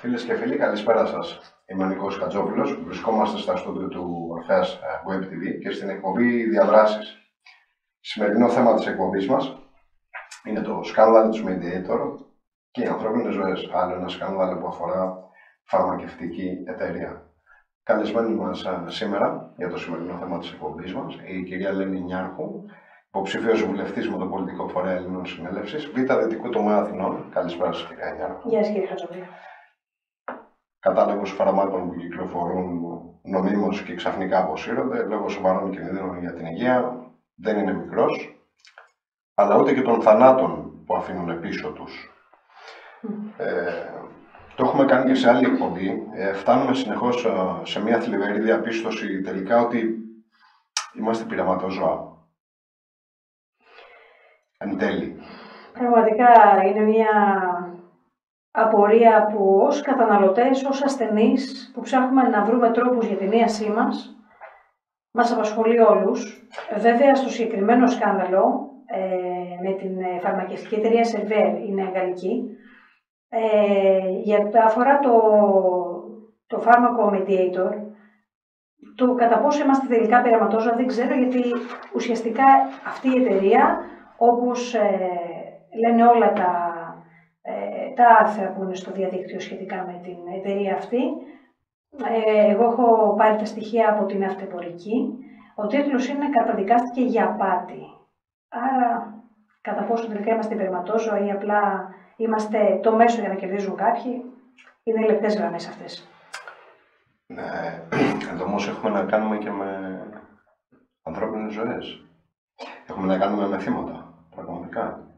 Φίλες και φίλοι, καλησπέρα σας. Είμαι ο Νικό Κατζόπουλο. Βρισκόμαστε στα στούντιο του Ορφαία Web TV και στην εκπομπή Διαδράσεις. Σημερινό θέμα της εκπομπής μας είναι το σκάνδαλο του Mediator και οι ανθρώπινες ζωές. Άλλο ένα σκάνδαλο που αφορά φαρμακευτική εταιρεία. Καλεσμένοι μας σήμερα για το σημερινό θέμα της εκπομπής μας η κυρία Λένη Νιάρχου, υποψήφιος βουλευτής με το πολιτικό φορέα Ελληνών Συνέλευσης, Β' Δυτικού Τομέα Αθηνών. Καλησπέρα σας, κυρία Νιάρχου. Γεια σας, κύριε Χατζοπούλου. Κατάλογο φαρμάκων που κυκλοφορούν νομίμως και ξαφνικά αποσύρονται λόγω σοβαρών κινδύνων για την υγεία δεν είναι μικρός, αλλά ούτε και των θανάτων που αφήνουν πίσω τους. Ε, το έχουμε κάνει και σε άλλη εκπομπή. Ε, φτάνουμε συνεχώς ε, σε μια θλιβερή διαπίστωση τελικά ότι είμαστε πειραματοζώα. Εν τέλει. Πραγματικά είναι μια απορία που ως καταναλωτές, ως ασθενείς που ψάχνουμε να βρούμε τρόπους για την ίασή μας, μας απασχολεί όλους. Βέβαια στο συγκεκριμένο σκάνδαλο ε, με την φαρμακευτική εταιρεία Server, είναι γαλλική, ε, για αφορά το, το φάρμακο Mediator, το κατά πόσο είμαστε τελικά πειραματόζωα δεν ξέρω γιατί ουσιαστικά αυτή η εταιρεία όπως ε, λένε όλα τα, ε, τα άρθρα που είναι στο διαδίκτυο σχετικά με την εταιρεία αυτή ε, εγώ έχω πάρει τα στοιχεία από την αυτεπορική ο τίτλος είναι «Καταδικάστηκε για απάτη». Άρα κατά πόσο τελικά είμαστε υπερματόζωα ή απλά είμαστε το μέσο για να κερδίζουν κάποιοι, είναι λεπτές γραμμές αυτές. Ναι, εδώ όμως έχουμε να κάνουμε και με ανθρώπινες ζωές. Έχουμε να κάνουμε με θύματα, πραγματικά.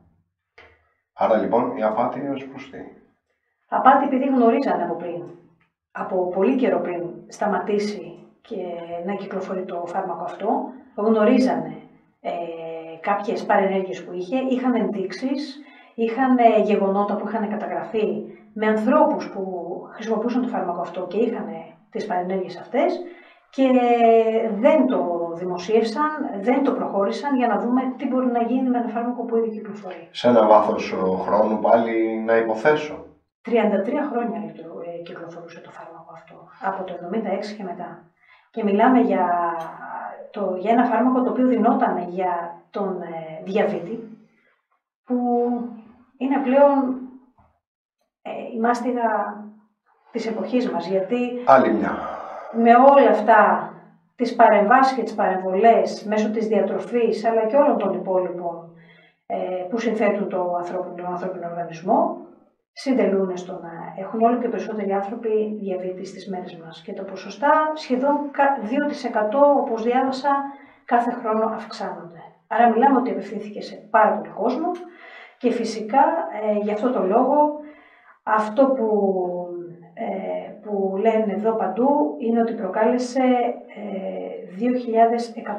Άρα λοιπόν η απάτη είναι ως προς τι; Απάτη επειδή γνωρίζανε από πριν, από πολύ καιρό πριν σταματήσει και να κυκλοφορεί το φάρμακο αυτό, γνωρίζανε ε, κάποιες παρενέργειες που είχε, είχαν ενδείξεις, είχαν ε, γεγονότα που είχαν καταγραφεί με ανθρώπους που χρησιμοποιούσαν το φάρμακο αυτό και είχαν τις παρενέργειες αυτές και δεν το δημοσίευσαν, δεν το προχώρησαν για να δούμε τι μπορεί να γίνει με ένα φάρμακο που ήδη κυκλοφορεί. Σε ένα βάθος χρόνου πάλι να υποθέσω. 33 χρόνια ε, κυκλοφορούσε το φάρμακο αυτό, από το 1976 και μετά. Και μιλάμε για, το, για ένα φάρμακο το οποίο δινόταν για τον ε, διαβήτη, που είναι πλέον ε, η μάστιγα της εποχής μας, γιατί Άλλη μια. Με όλα αυτά τις παρεμβάσεις και τις παρεμβολές μέσω της διατροφής αλλά και όλων των υπόλοιπων ε, που συνθέτουν το ανθρώπινο, τον ανθρώπινο οργανισμό συντελούν στο να έχουν όλο και περισσότεροι άνθρωποι διαβήτης στις μέρες μας και τα ποσοστά σχεδόν 2% όπως διάβασα κάθε χρόνο αυξάνονται. Άρα μιλάμε ότι απευθύνθηκε σε πάρα πολύ κόσμο και φυσικά ε, γι' αυτό το λόγο αυτό που, ε, που λένε εδώ παντού είναι ότι προκάλεσε ε,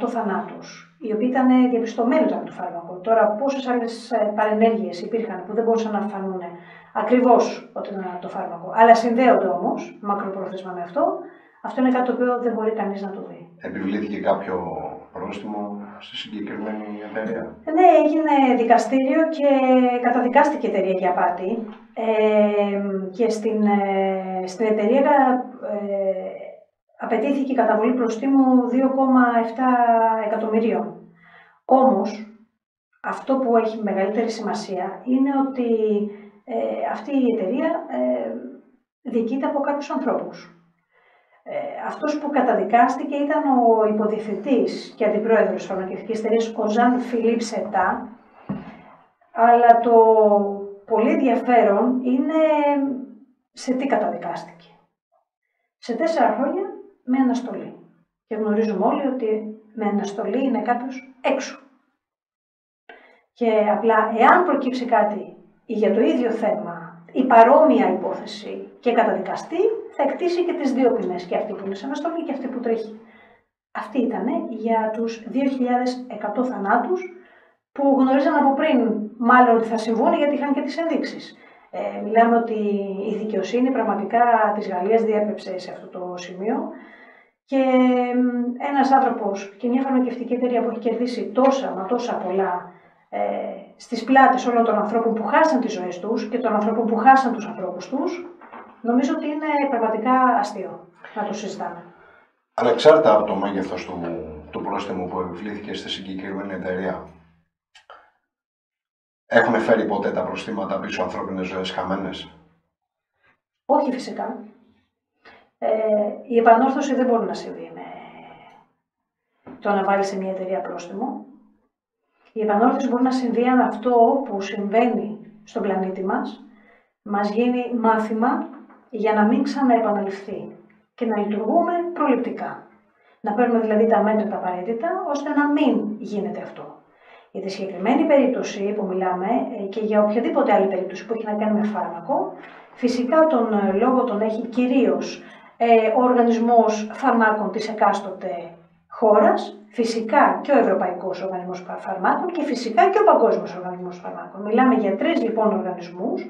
2.100 θανάτους, οι οποίοι ήταν διαπιστωμένοι όταν το φάρμακο. Τώρα πόσες άλλες ε, παρενέργειες υπήρχαν που δεν μπορούσαν να φανούν ακριβώς όταν ήταν το φάρμακο, αλλά συνδέονται όμως μακροπρόθεσμα με αυτό, αυτό είναι κάτι το οποίο δεν μπορεί κανείς να το δει. Επιβλήθηκε κάποιο πρόστιμο; Στη συγκεκριμένη εταιρεία. Ναι, έγινε δικαστήριο και καταδικάστηκε η εταιρεία για απάτη. Ε, και στην, ε, στην εταιρεία ε, απαιτήθηκε η καταβολή προστίμου 2,7 εκατομμυρίων. Όμως, αυτό που έχει μεγαλύτερη σημασία είναι ότι ε, αυτή η εταιρεία ε, διοικείται από κάποιους ανθρώπους. Ε, αυτός που καταδικάστηκε ήταν ο υποδιευθυντής και αντιπρόεδρος της φαρμακευτικής εταιρείας, ο Ζαν Φιλίπ Σετά, αλλά το πολύ ενδιαφέρον είναι σε τι καταδικάστηκε. Σε τέσσερα χρόνια με αναστολή. Και γνωρίζουμε όλοι ότι με αναστολή είναι κάποιος έξω. Και απλά εάν προκύψει κάτι για το ίδιο θέμα ή παρόμοια υπόθεση και καταδικαστεί, θα εκτίσει και τις δύο ποινές, και αυτή που είναι σε αναστολή και αυτή που τρέχει. Αυτή ήταν για τους 2.100 θανάτους που γνωρίζαν από πριν μάλλον ότι θα συμβούν γιατί είχαν και τις ενδείξεις. Ε, μιλάμε ότι η δικαιοσύνη πραγματικά της Γαλλίας διέπεψε σε αυτό το σημείο και ένας άνθρωπος και μια φαρμακευτική εταιρεία που έχει κερδίσει τόσα μα τόσα πολλά ε, στις πλάτες όλων των ανθρώπων που χάσαν τις ζωές τους και των ανθρώπων που χάσαν τους ανθρώπους τους Νομίζω ότι είναι πραγματικά αστείο να το συζητάμε. Ανεξάρτητα από το μέγεθος του, του πρόστιμου που επιβλήθηκε στη συγκεκριμένη εταιρεία, έχουν φέρει ποτέ τα προστήματα πίσω ανθρώπινες ζωές χαμένες; Όχι φυσικά. Ε, η επανόρθωση δεν μπορεί να συμβεί με το να βάλεις σε μια εταιρεία πρόστιμο. Η επανόρθωση μπορεί να συμβεί αν αυτό που συμβαίνει στον πλανήτη μας μας γίνει μάθημα για να μην ξαναεπαναληφθεί και να λειτουργούμε προληπτικά. Να παίρνουμε δηλαδή τα μέτρα τα απαραίτητα ώστε να μην γίνεται αυτό. Για τη συγκεκριμένη περίπτωση που μιλάμε ε, και για οποιαδήποτε άλλη περίπτωση που έχει να κάνει με φάρμακο, φυσικά τον ε, λόγο τον έχει κυρίως ε, ο οργανισμός φαρμάκων της εκάστοτε χώρας, φυσικά και ο Ευρωπαϊκός Οργανισμός Φαρμάκων και φυσικά και ο Παγκόσμιος Οργανισμός Φαρμάκων. Μιλάμε για τρεις λοιπόν οργανισμούς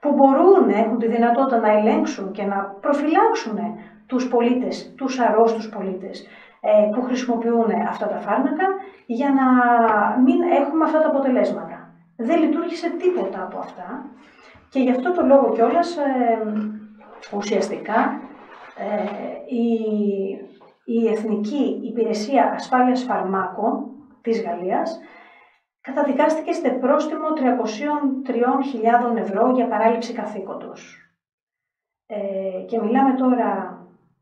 που μπορούν, έχουν τη δυνατότητα να ελέγξουν και να προφυλάξουν τους πολίτες, τους αρρώστους πολίτες ε, που χρησιμοποιούν αυτά τα φάρμακα για να μην έχουμε αυτά τα αποτελέσματα. Δεν λειτουργήσε τίποτα από αυτά και γι' αυτό το λόγο κιόλας ε, ουσιαστικά ε, η, η Εθνική Υπηρεσία Ασφάλειας Φαρμάκων της Γαλλίας καταδικάστηκες σε πρόστιμο 303.000 ευρώ για παράληψη καθήκοντος. Ε, και μιλάμε τώρα,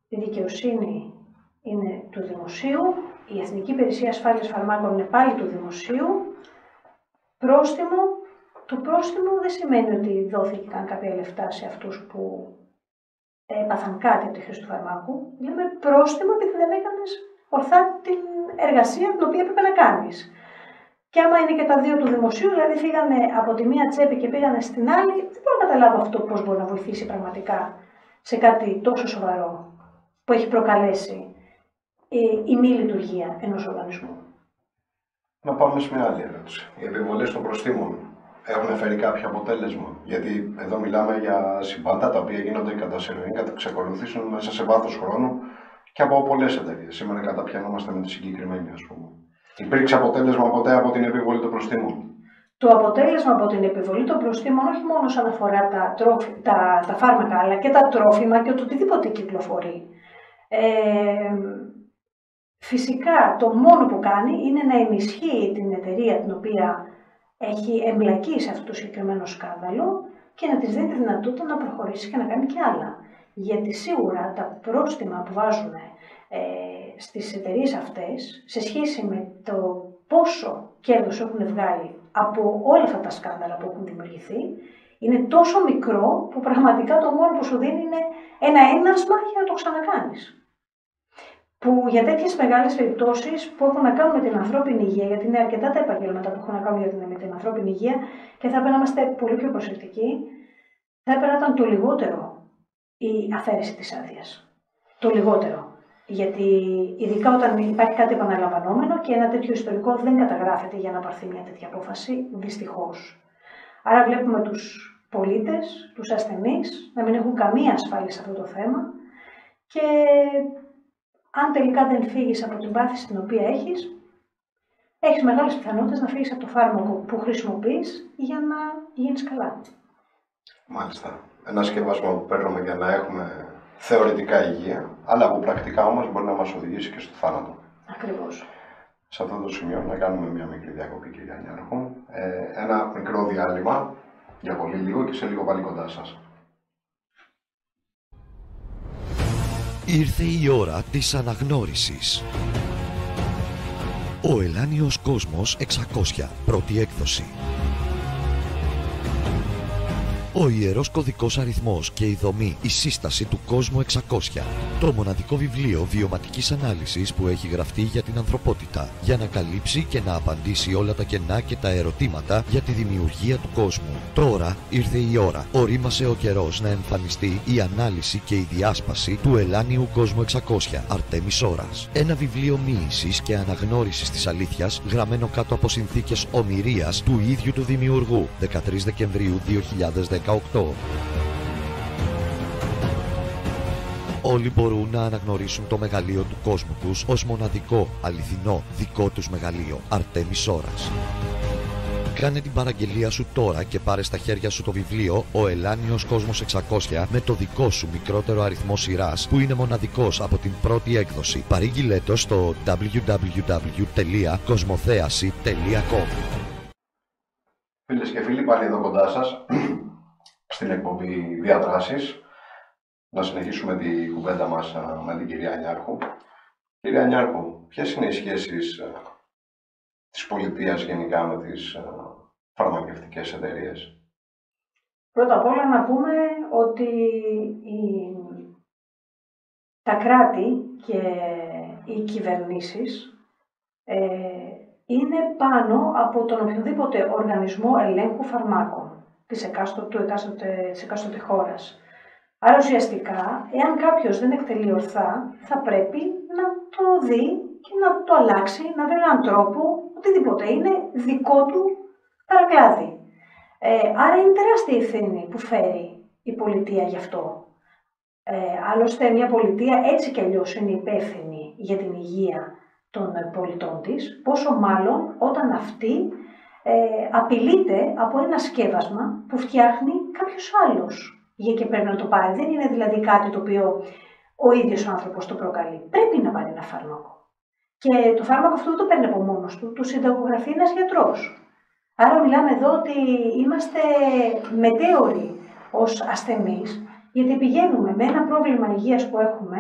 η δικαιοσύνη είναι του Δημοσίου, η Εθνική Υπηρεσία Ασφάλειας Φαρμάκων είναι πάλι του Δημοσίου, πρόστιμο, το πρόστιμο δεν σημαίνει ότι δόθηκαν κάποια λεφτά σε αυτούς που έπαθαν κάτι από τη χρήση του φαρμάκου. Λέμε πρόστιμο επειδή δεν έκανες ορθά την εργασία την οποία έπρεπε να κάνεις. Και άμα είναι και τα δύο του δημοσίου, δηλαδή φύγανε από τη μία τσέπη και πήγανε στην άλλη, δεν μπορώ να καταλάβω αυτό πώς μπορεί να βοηθήσει πραγματικά σε κάτι τόσο σοβαρό που έχει προκαλέσει ε, η μη λειτουργία ενός οργανισμού. Να πάμε σε μια άλλη ερώτηση. Οι επιβολές των προστήμων έχουν φέρει κάποιο αποτέλεσμα; Γιατί εδώ μιλάμε για συμβάντα τα οποία γίνονται κατά σειρά, κατά ξεκολουθήσουν μέσα σε βάθος χρόνου και από πολλές εταιρείες. Σήμερα καταπιανόμαστε με τη συγκεκριμένη, ας πούμε. Υπήρξε αποτέλεσμα ποτέ από την επιβολή των προστήμων. Το αποτέλεσμα από την επιβολή των προστήμων όχι μόνο όσον αφορά τα, τρόφι, τα, τα φάρμακα, αλλά και τα τρόφιμα και το οτιδήποτε κυκλοφορεί. Ε, φυσικά το μόνο που κάνει είναι να ενισχύει την εταιρεία την οποία έχει εμπλακεί σε αυτό το συγκεκριμένο σκάνδαλο και να της δίνει τη δυνατότητα να προχωρήσει και να κάνει και άλλα. Γιατί σίγουρα τα πρόστιμα που βάζουν ε, στις εταιρείες αυτές σε σχέση με το πόσο κέρδος έχουν βγάλει από όλα αυτά τα σκάνδαλα που έχουν δημιουργηθεί είναι τόσο μικρό που πραγματικά το μόνο που σου δίνει είναι ένα ένασμα για να το ξανακάνεις. Που για τέτοιες μεγάλες περιπτώσεις που έχουν να κάνουν με την ανθρώπινη υγεία, γιατί είναι αρκετά τα επαγγέλματα που έχουν να κάνουν με την ανθρώπινη υγεία και θα έπρεπε να είμαστε πολύ πιο προσεκτικοί, θα έπρεπε να ήταν το λιγότερο η αφαίρεση της άδειας. Το λιγότερο. Γιατί ειδικά όταν υπάρχει κάτι επαναλαμβανόμενο και ένα τέτοιο ιστορικό δεν καταγράφεται για να πάρθει μια τέτοια απόφαση, δυστυχώς. Άρα βλέπουμε τους πολίτες, τους ασθενείς να μην έχουν καμία ασφάλεια σε αυτό το θέμα και αν τελικά δεν φύγεις από την πάθηση την οποία έχεις, έχεις μεγάλες πιθανότητες να φύγεις από το φάρμακο που χρησιμοποιείς για να γίνεις καλά. Μάλιστα. Ένα σκευάσμα που παίρνουμε για να έχουμε θεωρητικά υγεία, αλλά που πρακτικά όμως μπορεί να μας οδηγήσει και στο θάνατο. Ακριβώς. Σε αυτό το σημείο να κάνουμε μια μικρή διακοπή, κυρία Νιάρχο. Ε, ένα μικρό διάλειμμα για πολύ λίγο και σε λίγο πάλι κοντά σας. Ήρθε η ώρα της αναγνώρισης. Ο Ελάνιος Κόσμος 600, πρώτη έκδοση. Ο ιερός κωδικός αριθμός και η δομή, η σύσταση του κόσμου 600. Το μοναδικό βιβλίο βιωματικής ανάλυσης που έχει γραφτεί για την ανθρωπότητα, για να καλύψει και να απαντήσει όλα τα κενά και τα ερωτήματα για τη δημιουργία του κόσμου. Τώρα ήρθε η ώρα. Ορίμασε ο καιρός να εμφανιστεί η ανάλυση και η διάσπαση του ελάνιου κόσμου 600, Αρτέμις Ώρας. Ένα βιβλίο μοίησης και αναγνώρισης της αλήθειας, γραμμένο κάτω από συνθήκες ομοιρίας του ίδιου του δημιουργού, 13 Δεκεμβρίου 2010 Όλοι μπορούν να αναγνωρίσουν το μεγαλείο του κόσμου τους ως μοναδικό, αληθινό, δικό τους μεγαλείο, Αρτέμις Ώρας. Κάνε την παραγγελία σου τώρα και πάρε στα χέρια σου το βιβλίο «Ο Ελάνιος Κόσμος 600» με το δικό σου μικρότερο αριθμό σειράς που είναι μοναδικός από την πρώτη έκδοση. Παρήγγειλέ το στο www.κοσμοθέαση.com Φίλες και φίλοι, πάλι εδώ κοντά σας, στην εκπομπή Διαδράσεις. Να συνεχίσουμε τη κουβέντα μας με την κυρία Νιάρχου. Κυρία Νιάρχου, ποιες είναι οι σχέσεις της πολιτείας γενικά με τις φαρμακευτικές εταιρείες; Πρώτα απ' όλα να πούμε ότι η... τα κράτη και οι κυβερνήσεις ε, είναι πάνω από τον οποιοδήποτε οργανισμό ελέγχου φαρμάκων της εκάστοτε, του εκάστοτε, της εκάστοτε χώρας. Άρα ουσιαστικά, εάν κάποιος δεν εκτελεί ορθά, θα πρέπει να το δει και να το αλλάξει, να βρει έναν τρόπο, οτιδήποτε είναι δικό του παρακλάδι. Ε, άρα είναι τεράστια η ευθύνη που φέρει η πολιτεία γι' αυτό. Ε, άλλωστε μια πολιτεία έτσι κι αλλιώς είναι υπεύθυνη για την υγεία των πολιτών της, πόσο μάλλον όταν αυτή ε, απειλείται από ένα σκεύασμα που φτιάχνει κάποιος άλλος για και πρέπει να το πάρει. Δεν είναι δηλαδή κάτι το οποίο ο ίδιος ο άνθρωπος το προκαλεί. Πρέπει να πάρει ένα φάρμακο. Και το φάρμακο αυτό δεν το παίρνει από μόνος του, του συνταγογραφεί ένας γιατρός. Άρα μιλάμε εδώ ότι είμαστε μετέωροι ως ασθενείς, γιατί πηγαίνουμε με ένα πρόβλημα υγείας που έχουμε,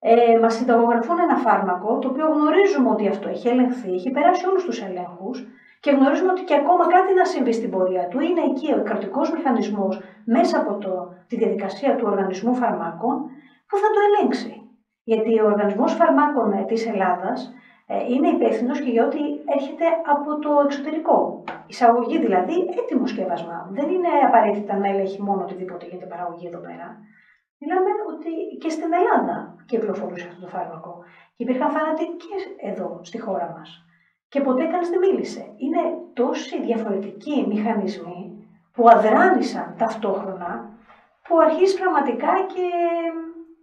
ε, μας συνταγογραφούν ένα φάρμακο, το οποίο γνωρίζουμε ότι αυτό έχει ελεγχθεί, έχει περάσει όλους τους ελέγχους και γνωρίζουμε ότι και ακόμα κάτι να συμβεί στην πορεία του. Είναι εκεί ο κρατικός μηχανισμός μέσα από το, τη διαδικασία του οργανισμού φαρμάκων που θα το ελέγξει. Γιατί ο Οργανισμός Φαρμάκων της Ελλάδας ε, είναι υπεύθυνο και για ό,τι έρχεται από το εξωτερικό. Εισαγωγή δηλαδή, έτοιμο σκεύασμα. Δεν είναι απαραίτητα να ελέγχει μόνο οτιδήποτε για την παραγωγή εδώ πέρα. Μιλάμε ότι και στην Ελλάδα κυκλοφορούσε αυτό το φάρμακο. Και υπήρχαν θάνατοι και εδώ, στη χώρα μας. Και ποτέ κανείς δεν μίλησε. Είναι τόσοι διαφορετικοί μηχανισμοί που αδράνησαν ταυτόχρονα, που αρχίζει πραγματικά και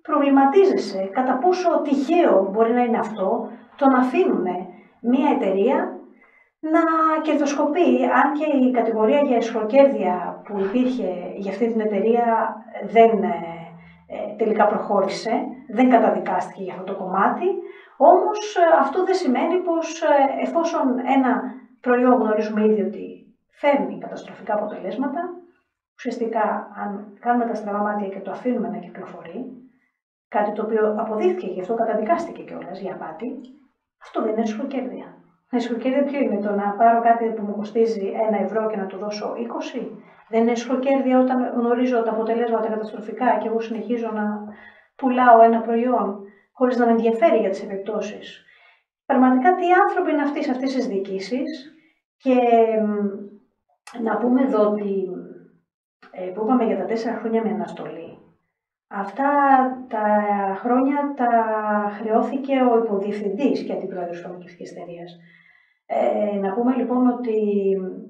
προβληματίζεσαι κατά πόσο τυχαίο μπορεί να είναι αυτό το να αφήνουν μια εταιρεία να κερδοσκοπεί, αν και η κατηγορία για εσχροκέρδεια που υπήρχε για αυτή την εταιρεία δεν ε, ε, τελικά προχώρησε, δεν καταδικάστηκε για αυτό το κομμάτι, όμως ε, αυτό δεν σημαίνει πως εφόσον ένα προϊόν γνωρίζουμε ήδη ότι φέρνει καταστροφικά αποτελέσματα, ουσιαστικά αν κάνουμε τα στραβά μάτια και το αφήνουμε να κυκλοφορεί, κάτι το οποίο αποδείχθηκε, γι' αυτό καταδικάστηκε κιόλας για απάτη, αυτό δεν είναι σχροκέρδια. Η σχροκέρδια ποιο είναι, το να πάρω κάτι που μου κοστίζει ένα ευρώ και να του δώσω 20. Δεν είναι σχροκέρδια όταν γνωρίζω τα αποτελέσματα καταστροφικά και εγώ συνεχίζω να πουλάω ένα προϊόν χωρίς να με ενδιαφέρει για τις επιπτώσεις. Πραγματικά τι άνθρωποι είναι αυτοί σε αυτές τις διοικήσεις και να πούμε εδώ ότι ε, που είπαμε για τα τέσσερα χρόνια με αναστολή. Αυτά τα χρόνια τα χρεώθηκε ο υποδιευθυντής και αντιπρόεδρος φαρμακευτικής εταιρείας. Ε, να πούμε λοιπόν ότι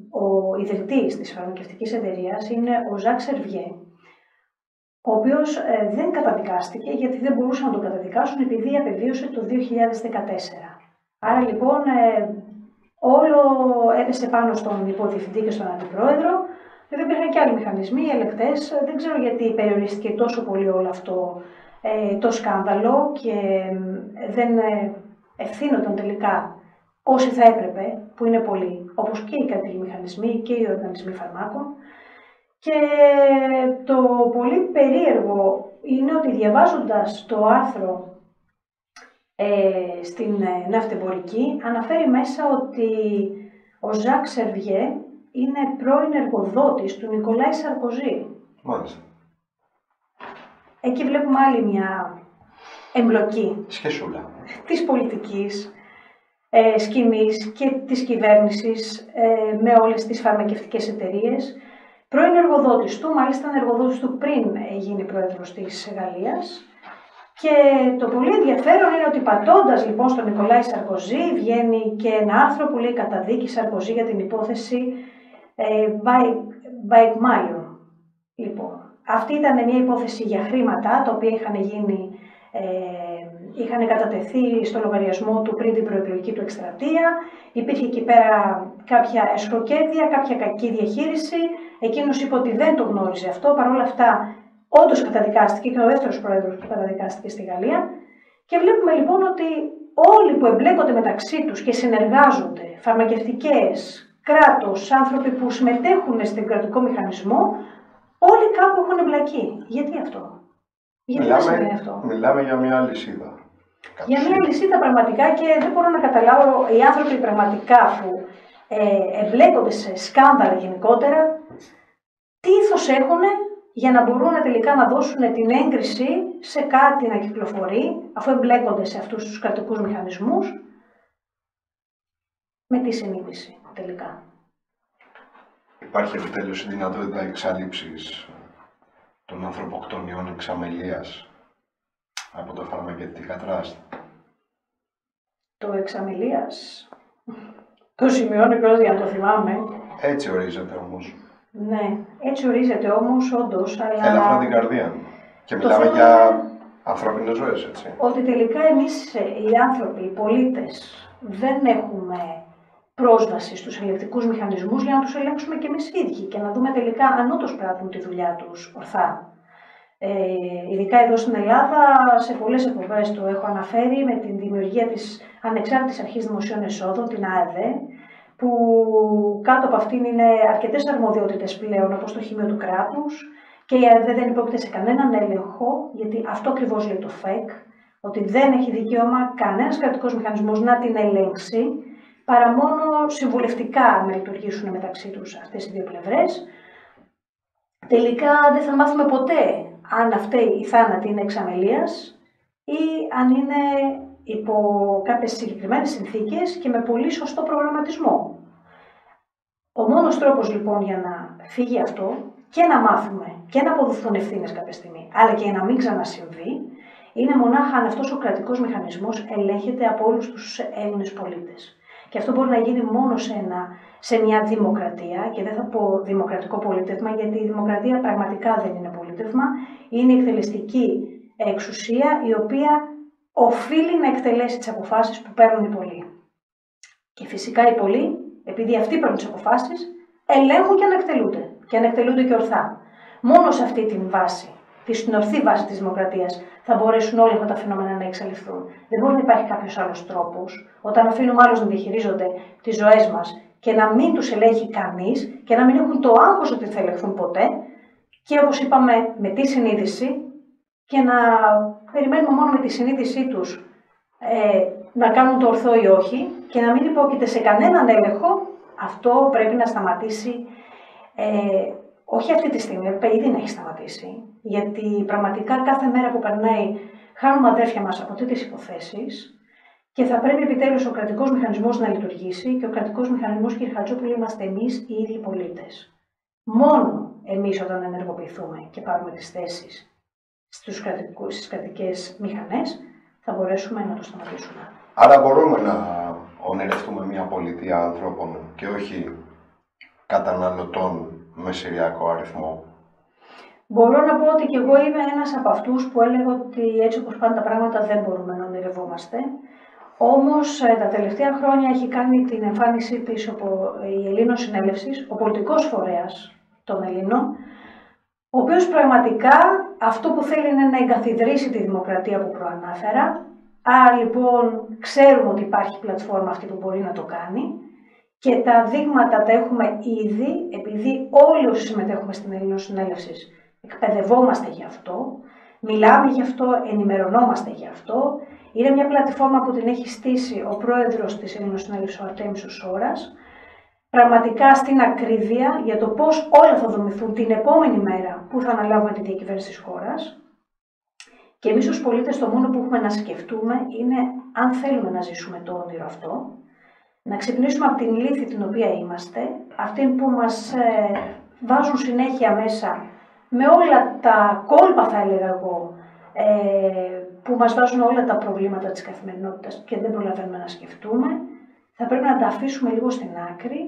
ο ιδρυτής της φαρμακευτικής εταιρείας είναι ο Ζακ Σερβιέ, ο οποίος ε, δεν καταδικάστηκε γιατί δεν μπορούσαν να τον καταδικάσουν επειδή απεβίωσε το 2014. Άρα λοιπόν ε, όλο έπεσε πάνω στον υποδιευθυντή και στον αντιπρόεδρο δεν υπήρχαν και άλλοι μηχανισμοί, ελεκτέ. Δεν ξέρω γιατί περιορίστηκε τόσο πολύ όλο αυτό ε, το σκάνδαλο και δεν ε, ευθύνονταν τελικά όσοι θα έπρεπε, που είναι πολλοί, όπως και οι κρατικοί μηχανισμοί και οι οργανισμοί φαρμάκων. Και το πολύ περίεργο είναι ότι διαβάζοντας το άρθρο ε, στην ε, ναυτεμπορική αναφέρει μέσα ότι ο Ζακ Σερβιέ είναι πρώην εργοδότης του Νικολάη Σαρκοζή. Μάλιστα. Εκεί βλέπουμε άλλη μια εμπλοκή. Σχεσούλα. Της πολιτικής ε, σκηνής και της κυβέρνησης ε, με όλες τις φαρμακευτικές εταιρείες. Πρώην εργοδότης του, μάλιστα ήταν εργοδότης του πριν γίνει πρόεδρος της Γαλλίας. Και το πολύ ενδιαφέρον είναι ότι πατώντας λοιπόν στον Νικολάη Σαρκοζή βγαίνει και ένα άρθρο που λέει καταδίκη Σαρκοζή για την υπόθεση by, Μάιο. Λοιπόν, αυτή ήταν μια υπόθεση για χρήματα, τα οποία είχαν γίνει ε, είχαν κατατεθεί στο λογαριασμό του πριν την προεκλογική του εκστρατεία. Υπήρχε εκεί πέρα κάποια εσχροκέρδια, κάποια κακή διαχείριση. Εκείνος είπε ότι δεν το γνώριζε αυτό. Παρ' όλα αυτά, όντως καταδικάστηκε και ο δεύτερος πρόεδρος που καταδικάστηκε στη Γαλλία. Και βλέπουμε λοιπόν ότι όλοι που εμπλέκονται μεταξύ τους και συνεργάζονται, φαρμακευτικές, κράτος, άνθρωποι που συμμετέχουν στην κρατικό μηχανισμό, όλοι κάπου έχουν εμπλακεί. Γιατί αυτό; Γιατί μιλάμε, αυτό; Μιλάμε για μια λυσίδα. Για μια λυσίδα πραγματικά και δεν μπορώ να καταλάβω οι άνθρωποι πραγματικά που ε, εμπλέκονται σε σκάνδαλα γενικότερα, τι ήθος έχουν για να μπορούν τελικά να δώσουν την έγκριση σε κάτι να κυκλοφορεί, αφού εμπλέκονται σε αυτούς τους κρατικούς μηχανισμούς, με τη συνείδηση τελικά. Υπάρχει επιτέλους η δυνατότητα εξάλληψης των ανθρωποκτονιών εξαμελίας από το φαρμακευτικά τραστ; Το εξαμελίας, το σημειώνω κιόλας για να το θυμάμαι. Έτσι ορίζεται όμως. Ναι, έτσι ορίζεται όμως όντως, αλλά... Ελαφρά την καρδία. Και μιλάμε για ανθρώπινες ζωές, έτσι. Ότι τελικά εμείς οι άνθρωποι, οι πολίτες, δεν έχουμε πρόσβαση στους ελεκτικούς μηχανισμούς για να τους ελέγξουμε και εμείς ίδιοι και να δούμε τελικά αν όντως πράττουν τη δουλειά τους ορθά. Ε, ειδικά εδώ στην Ελλάδα, σε πολλές εκπομπές το έχω αναφέρει με την δημιουργία της Ανεξάρτητης Αρχής Δημοσίων Εσόδων, την ΑΕΔΕ, που κάτω από αυτήν είναι αρκετές αρμοδιότητες πλέον, όπως το χημείο του κράτους, και η ΑΕΔΕ δεν υπόκειται σε κανέναν έλεγχο, γιατί αυτό ακριβώς λέει το ΦΕΚ, ότι δεν έχει δικαίωμα κανένας κρατικός μηχανισμός να την ελέγξει, παρά μόνο συμβουλευτικά να λειτουργήσουν μεταξύ τους αυτές οι δύο πλευρές. Τελικά δεν θα μάθουμε ποτέ αν αυτή η θάνατη είναι εξαμελίας ή αν είναι υπό κάποιες συγκεκριμένες συνθήκες και με πολύ σωστό προγραμματισμό. Ο μόνος τρόπος λοιπόν για να φύγει αυτό και να μάθουμε και να αποδοθούν ευθύνες κάποια στιγμή, αλλά και για να μην ξανασυμβεί, είναι μονάχα αν αυτός ο κρατικός μηχανισμός ελέγχεται από όλους τους Έλληνες πολίτες. Και αυτό μπορεί να γίνει μόνο σε, ένα, σε μια δημοκρατία, και δεν θα πω δημοκρατικό πολίτευμα, γιατί η δημοκρατία πραγματικά δεν είναι πολίτευμα, είναι η εκτελεστική εξουσία η οποία οφείλει να εκτελέσει τις αποφάσεις που παίρνουν οι πολλοί. Και φυσικά οι πολλοί, επειδή αυτοί παίρνουν τις αποφάσεις, ελέγχουν και ανακτελούνται. Και ανακτελούνται και ορθά. Μόνο σε αυτή την βάση στην ορθή βάση της δημοκρατίας θα μπορέσουν όλα αυτά τα φαινόμενα να εξαλειφθούν. Δεν μπορεί να υπάρχει κάποιος άλλος τρόπος, όταν αφήνουμε άλλους να διαχειρίζονται τις ζωές μας και να μην τους ελέγχει κανείς και να μην έχουν το άγχος ότι θα ελεγχθούν ποτέ, και όπως είπαμε, με τη συνείδηση και να περιμένουμε μόνο με τη συνείδησή τους ε, να κάνουν το ορθό ή όχι και να μην υπόκειται σε κανέναν έλεγχο, αυτό πρέπει να σταματήσει ε, όχι αυτή τη στιγμή, ήδη να έχει σταματήσει, γιατί πραγματικά κάθε μέρα που περνάει χάνουμε αδέρφια μας από τέτοιες υποθέσεις και θα πρέπει επιτέλους ο κρατικός μηχανισμός να λειτουργήσει και ο κρατικός μηχανισμός, κύριε Χατζόπουλου, είμαστε εμείς οι ίδιοι πολίτες. Μόνο εμείς όταν ενεργοποιηθούμε και πάρουμε τις θέσεις στους κρατικούς, στις κρατικές μηχανές, θα μπορέσουμε να το σταματήσουμε. Άρα μπορούμε να ονειρευτούμε μια πολιτεία ανθρώπων και όχι καταναλωτών με σηριακό αριθμό. Μπορώ να πω ότι και εγώ είμαι ένας από αυτούς που έλεγα ότι έτσι όπως πάνε τα πράγματα δεν μπορούμε να ονειρευόμαστε. Όμως ε, τα τελευταία χρόνια έχει κάνει την εμφάνισή της η Ελλήνων Συνέλευσης, ο πολιτικός φορέας των Ελλήνων, ο οποίος πραγματικά αυτό που θέλει είναι να εγκαθιδρύσει τη δημοκρατία που προανάφερα. Άρα λοιπόν ξέρουμε ότι υπάρχει πλατφόρμα αυτή που μπορεί να το κάνει και τα δείγματα τα έχουμε ήδη, επειδή όλοι όσοι συμμετέχουμε στην Ελληνοσυνέλευση εκπαιδευόμαστε γι' αυτό, μιλάμε γι' αυτό, ενημερωνόμαστε γι' αυτό. Είναι μια πλατφόρμα που την έχει στήσει ο πρόεδρος της Ελληνοσυνέλευσης, ο Αρτέμισος Σόρας, πραγματικά στην ακρίβεια για το πώς όλα θα δομηθούν την επόμενη μέρα που θα αναλάβουμε τη διακυβέρνηση της χώρας. Και εμείς ως πολίτες το μόνο που έχουμε να σκεφτούμε είναι αν θέλουμε να ζήσουμε το όνειρο αυτό, να ξυπνήσουμε από την λύθη την οποία είμαστε, αυτή που μας ε, βάζουν συνέχεια μέσα με όλα τα κόλπα θα έλεγα εγώ, ε, που μας βάζουν όλα τα προβλήματα της καθημερινότητας και δεν προλαβαίνουμε να σκεφτούμε, θα πρέπει να τα αφήσουμε λίγο στην άκρη,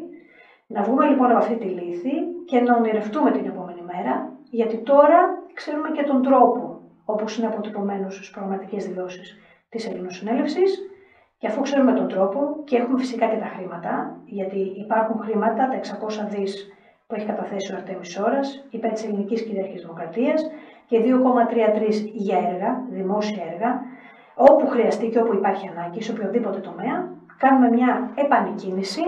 να βγούμε λοιπόν από αυτή τη λύθη και να ονειρευτούμε την επόμενη μέρα, γιατί τώρα ξέρουμε και τον τρόπο, όπως είναι αποτυπωμένος στις προγραμματικές δηλώσεις της Ελληνοσυνέλευσης και αφού ξέρουμε τον τρόπο και έχουμε φυσικά και τα χρήματα, γιατί υπάρχουν χρήματα, τα 600 δις που έχει καταθέσει ο Αρτέμις Ώρας, υπέρ της ελληνικής κυριαρχικής δημοκρατίας και 2,33 για έργα, δημόσια έργα, όπου χρειαστεί και όπου υπάρχει ανάγκη, σε οποιοδήποτε τομέα, κάνουμε μια επανεκκίνηση.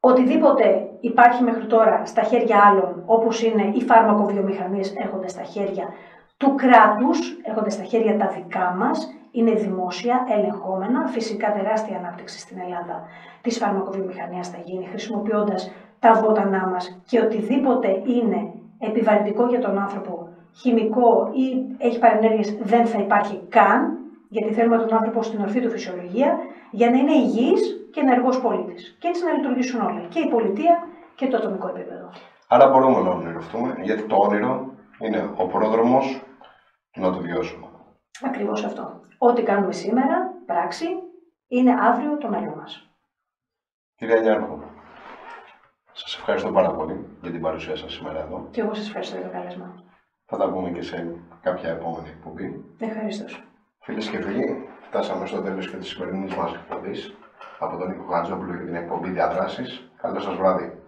Οτιδήποτε υπάρχει μέχρι τώρα στα χέρια άλλων, όπως είναι οι φάρμακοβιομηχανίες έχονται στα χέρια του κράτους, έχονται στα χέρια τα δικά μας, είναι δημόσια, ελεγχόμενα, φυσικά τεράστια ανάπτυξη στην Ελλάδα της φαρμακοβιομηχανίας θα γίνει, χρησιμοποιώντας τα βότανά μας και οτιδήποτε είναι επιβαρυντικό για τον άνθρωπο, χημικό ή έχει παρενέργειες δεν θα υπάρχει καν, γιατί θέλουμε τον άνθρωπο στην ορθή του φυσιολογία, για να είναι υγιής και ενεργός πολίτης. Και έτσι να λειτουργήσουν όλα, και η πολιτεία και το ατομικό επίπεδο. Άρα μπορούμε να ονειρευτούμε, γιατί το όνειρο είναι ο πρόδρομος να το βιώσουμε. Ακριβώς αυτό. Ό,τι κάνουμε σήμερα, πράξη, είναι αύριο το μέλλον μας. Κυρία Νιάρχο, σας ευχαριστώ πάρα πολύ για την παρουσία σας σήμερα εδώ. Και εγώ σας ευχαριστώ για το καλέσμα. Θα τα πούμε και σε κάποια επόμενη εκπομπή. Ευχαριστώ. Φίλες και φίλοι, φτάσαμε στο τέλος και της σημερινής μας εκπομπής από τον Νίκο Χατζόπουλο για την εκπομπή Διαδράσεις. Καλό σας βράδυ.